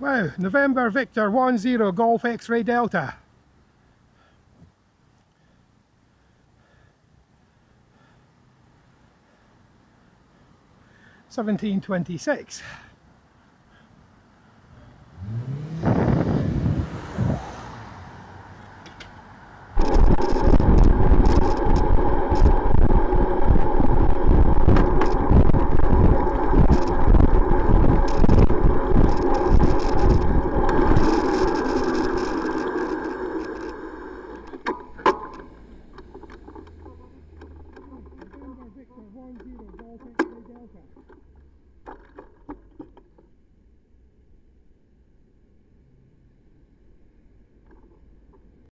Wow, November Victor 10 Golf X-Ray Delta. Seventeen twenty six. one zero.